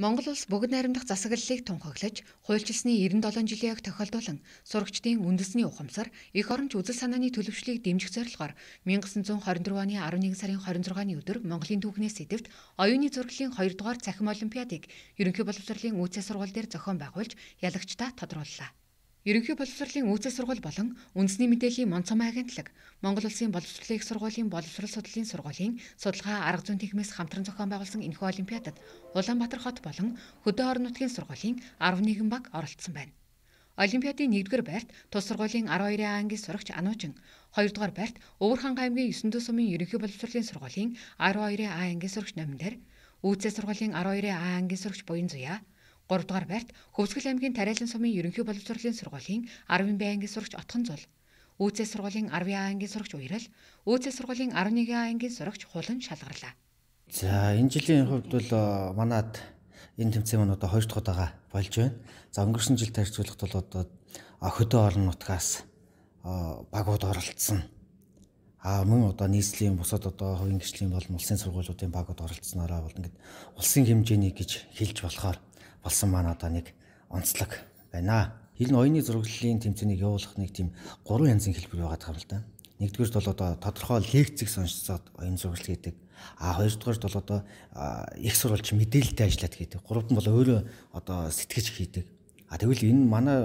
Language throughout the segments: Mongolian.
Монгол улс бүгд найрамдах засаглалыг тунхаглаж, хуульчилсны 97 жилийн яг тохиолдуулан сурагчдын үндэсний ухамсар, их оронч үзэл санааны төлөвшлийг дэмжих зорилгоор 1924 оны 11 сарын 26-ны өдөр Монголын түүхнээс сэдэвт оюуны зураглалын 2 дугаар цахим олимпиадыг ерөнхий боловсролын үүсээ сургууль дээр зохион байгуулж ялагчдаа тодрууллаа. Ерөнхий боловсролын үүсэл сургууль болон үндэсний мэдээллийн Монцомой агентлаг, Монгол Улсын боловсролын их сургуулийн боловсрол судлалын сургуулийн судалгаа арга зүйн техникээс хамтран зохион байгуулсан энэхүү олимпиадад Улаанбаатар хот болон хөдөө орон нутгийн сургуулийн 11 баг оролцсон байна. Олимпиадын 1-р байрт тус сургуулийн 12-ын ангийн сурагч Ануужин, 2-р байрт Өвөр ханга аймгийн 9 дэх сумын ерөнхий боловсролын сургуулийн 12-ын А ангийн сурагч Номиндар, Үүсээ сургуулийн 12-ын А ангийн сурагч Буян Зуя, 3 дугаар байрт Хөвсгөл аймгийн Тариалан сумын ерөнхий боловсролын сургуулийн 10 бай ангийн сурагч Отхон зул, Үүсээ сургуулийн 10 ангийн сурагч Уярал, Үүсээ сургуулийн 11 ангийн сурагч Хулан шалгарлаа. За энэ жилийн хувьд бол манад энэ тэмцээн маань одоо хоёр дахь удаага болж байна. За өнгөрсөн жилтэй харьцуулахад бол одоо хөдөө орон нутгаас багууд оролцсон. А мөн одоо нийслэлийн бусад одоо хувийн гэрчлийн болон улсын сургуулиудын багууд оролцснараа бол ингээд улсын хэмжээний гэж хэлж болохоор болсон маань одоо нэг онцлог байна. Хилэн оюуны зураглалын тэмцээнийг явуулах нэг тийм гурван янзын хэлбэр байгаа юм л да. Нэгдүгээрт бол одоо тодорхой лекцийг сонсцоод оюун зурагл хийдэг. А хоёрдугаарт бол одоо их сурвалж мэдээлэлтэй ажиллаад хийдэг. Гуравт нь бол өөрөө одоо сэтгэж хийдэг. А тэгвэл энэ манай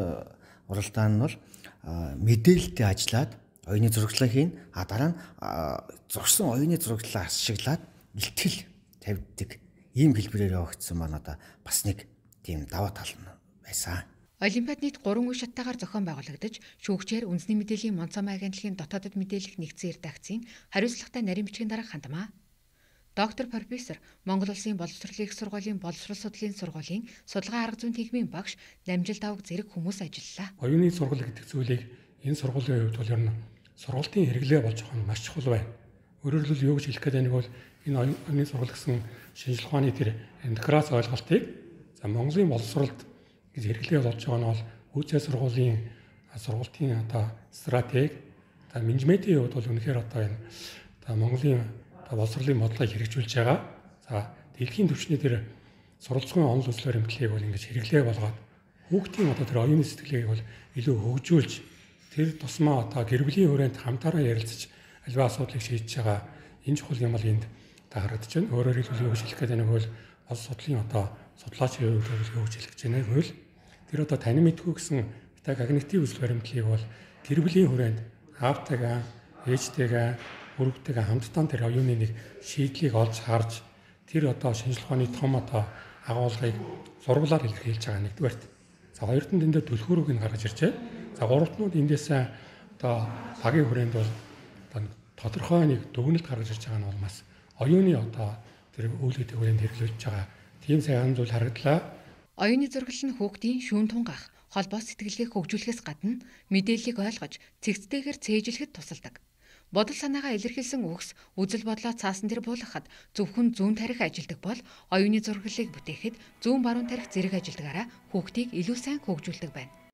уралдаан нь бол мэдээлэлтэй ажиллаад оюуны зурагдлаа хийн. А дараа нь зурсан оюуны зураглалаа ашиглаад бэлтгэл тавьдаг. Ийм хэлбэрээр явагдсан маань одоо бас нэг тийм даваа тал нь байсан. Олимпиад нийт 3 үе шаттайгаар зохион байгуулагдаж, шүүгчээр үндэсний мэдээллийн Монцомой агентлагийн дотоодод мэдээлэх нэгдсэн редакцийн хариуцлагатай нарийн бичгийн дарга хандмаа. Доктор профессор Монгол Улсын боловсролын их сургуулийн боловсрол судлалын сургуулийн судалгаа арга зүйн техникийн багш Намжил давг зэрэг хүмүүс ажиллалаа. Оюуны сургууль гэдэг зүйлийг энэ сургуулийн хувьд бол ер нь сургуулийн хэрэглээ болж байгаа нь маш чухал байна. Өөрөөр хэлбэл юу гэж хэлэх гээд байгааг бол энэ оюуны сургууль гэсэн шинжилгээ ухааны тэр интеграц ойлголтыг За Монголын боловсролд гэж хэрэглээ болж байгаа нь бол үүсээ сургуулийн сургуулийн одоо стратеги та менежментийн хувьд бол үнэхээр одоо энэ та Монголын одоо боловсролын бодлогыг хэрэгжүүлж байгаа. За дэлхийн түвшний тэр суралцгын онол үзлэр эмтлийг бол ингэж хэрэглээ болгоод хүүхдийн одоо тэр оюуны сэтгэлийг бол илүү хөгжүүлж тэр тусмаа одоо гэр бүлийн хүрээнд хамтаараа ярилцаж альва асуудлыг шийдэж байгаа энэ чухал юм бол энд та харагдаж байна. Өөрөөр хэлбэл юу хэлэх гээд байна вэ? Бол судлалын одоо судлаачийн хувьд юу хэлж байна гэвэл тэр одоо тань мэдгүй гэсэн мета когнитив үзэл баримтлалыг бол гэр бүлийн хүрээнд аавтайгаа, ээжтэйгээ, өрөвтэйгээ хамтдаа тэр оюуны нэг шийдлийг олж харж тэр одоо шинжлэх ухааны том одоо агуулгыг зурглаар илэрхийлж байгаа нэгдүгээрт. За хоёрт нь эндээ түлхүүрийг нь гаргаж ирчээ. За гуравтнууд эндээс одоо багийн хүрээнд бол одоо тодорхой нэг дүгнэлт гаргаж ирж байгаа нь бол бас оюуны одоо тэр үйл хөдлөлт хүрээнд хэрэглүүлж байгаа Тийм сайн зүйл харагдлаа. Оюуны зургал нь хүүхдийн шүүн тунгах, холбоо сэтгэлгээг хөгжүүлэхээс гадна мэдээллийг ойлгож, цэгцтэйгээр цээжлэхэд тусалдаг. Бодол санаагаа илэрхийлсэн үгс үзэл бодлоо цаасан дээр буулгахад зөвхөн зүүн тарих ажилдаг бол оюуны зургалыг бүтээхэд зүүн баруун тарих зэрэг ажилдгаараа хүүхдийг илүү сайн хөгжүүлдэг байна.